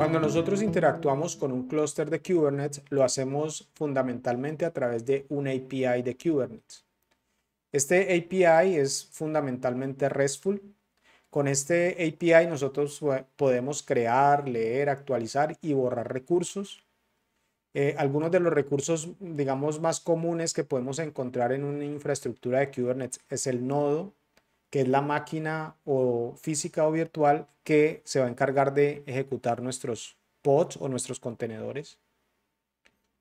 Cuando nosotros interactuamos con un clúster de Kubernetes, lo hacemos fundamentalmente a través de una API de Kubernetes. Este API es fundamentalmente RESTful. Con este API nosotros podemos crear, leer, actualizar y borrar recursos. Eh, algunos de los recursos, digamos, más comunes que podemos encontrar en una infraestructura de Kubernetes es el nodo, que es la máquina o física o virtual que se va a encargar de ejecutar nuestros pods o nuestros contenedores.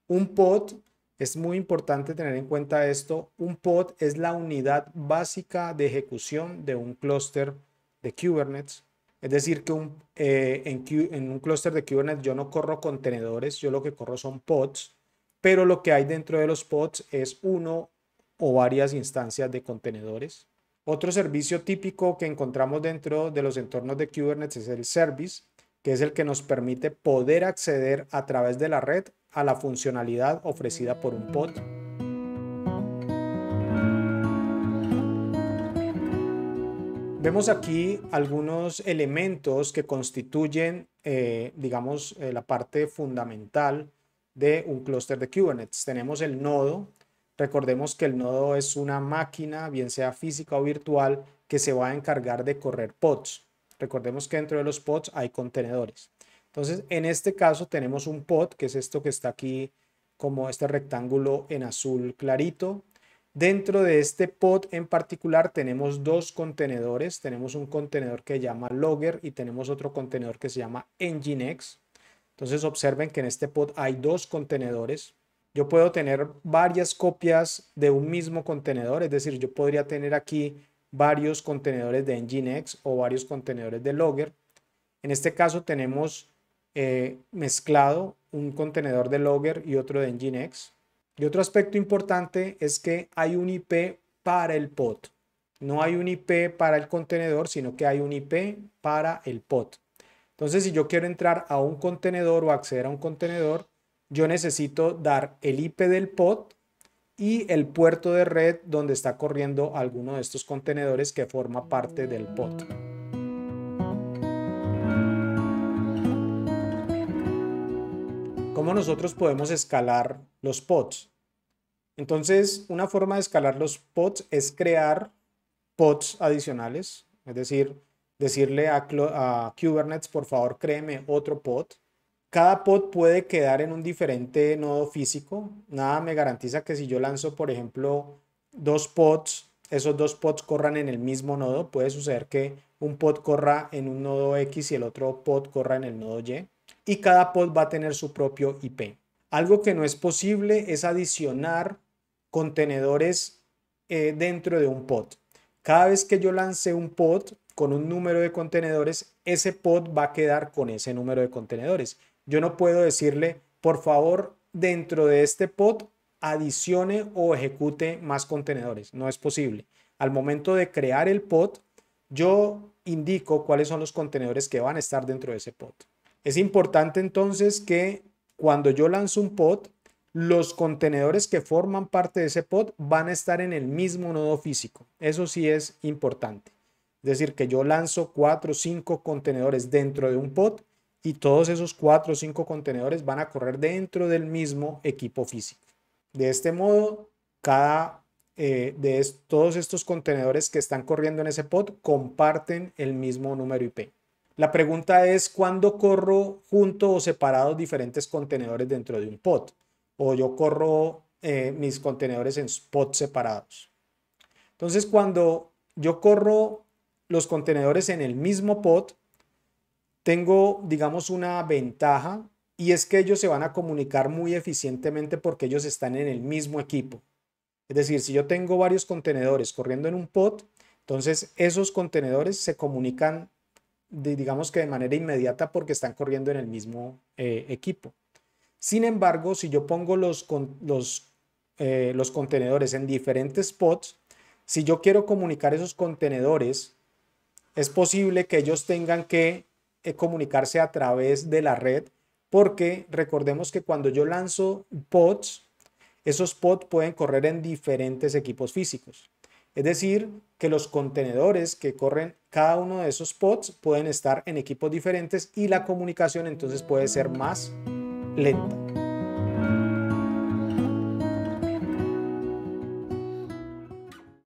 Un pod, es muy importante tener en cuenta esto, un pod es la unidad básica de ejecución de un clúster de Kubernetes. Es decir, que eh, en, en un clúster de Kubernetes yo no corro contenedores, yo lo que corro son pods, pero lo que hay dentro de los pods es uno o varias instancias de contenedores. Otro servicio típico que encontramos dentro de los entornos de Kubernetes es el service, que es el que nos permite poder acceder a través de la red a la funcionalidad ofrecida por un pod. Vemos aquí algunos elementos que constituyen, eh, digamos, eh, la parte fundamental de un clúster de Kubernetes. Tenemos el nodo, Recordemos que el nodo es una máquina, bien sea física o virtual, que se va a encargar de correr pods. Recordemos que dentro de los pods hay contenedores. Entonces, en este caso tenemos un pod, que es esto que está aquí como este rectángulo en azul clarito. Dentro de este pod en particular tenemos dos contenedores. Tenemos un contenedor que llama Logger y tenemos otro contenedor que se llama Nginx. Entonces observen que en este pod hay dos contenedores. Yo puedo tener varias copias de un mismo contenedor, es decir, yo podría tener aquí varios contenedores de Nginx o varios contenedores de Logger. En este caso tenemos eh, mezclado un contenedor de Logger y otro de Nginx. Y otro aspecto importante es que hay un IP para el pod. No hay un IP para el contenedor, sino que hay un IP para el pod. Entonces, si yo quiero entrar a un contenedor o acceder a un contenedor, yo necesito dar el IP del pod y el puerto de red donde está corriendo alguno de estos contenedores que forma parte del pod. ¿Cómo nosotros podemos escalar los pods? Entonces, una forma de escalar los pods es crear pods adicionales, es decir, decirle a, a Kubernetes, por favor, créeme otro pod cada pod puede quedar en un diferente nodo físico. Nada me garantiza que si yo lanzo, por ejemplo, dos pods, esos dos pods corran en el mismo nodo. Puede suceder que un pod corra en un nodo X y el otro pod corra en el nodo Y. Y cada pod va a tener su propio IP. Algo que no es posible es adicionar contenedores eh, dentro de un pod. Cada vez que yo lance un pod con un número de contenedores, ese pod va a quedar con ese número de contenedores. Yo no puedo decirle, por favor, dentro de este pod adicione o ejecute más contenedores. No es posible. Al momento de crear el pod, yo indico cuáles son los contenedores que van a estar dentro de ese pod. Es importante entonces que cuando yo lanzo un pod, los contenedores que forman parte de ese pod van a estar en el mismo nodo físico. Eso sí es importante. Es decir, que yo lanzo cuatro o cinco contenedores dentro de un pod y todos esos cuatro o cinco contenedores van a correr dentro del mismo equipo físico. De este modo, cada eh, de todos estos contenedores que están corriendo en ese pod comparten el mismo número IP. La pregunta es, ¿cuándo corro junto o separados diferentes contenedores dentro de un pod? O yo corro eh, mis contenedores en pods separados. Entonces, cuando yo corro los contenedores en el mismo pod, tengo, digamos, una ventaja y es que ellos se van a comunicar muy eficientemente porque ellos están en el mismo equipo. Es decir, si yo tengo varios contenedores corriendo en un pod, entonces esos contenedores se comunican, digamos que de manera inmediata porque están corriendo en el mismo eh, equipo. Sin embargo, si yo pongo los, los, eh, los contenedores en diferentes pods, si yo quiero comunicar esos contenedores, es posible que ellos tengan que eh, comunicarse a través de la red, porque recordemos que cuando yo lanzo pods, esos pods pueden correr en diferentes equipos físicos. Es decir, que los contenedores que corren cada uno de esos pods pueden estar en equipos diferentes y la comunicación entonces puede ser más lenta.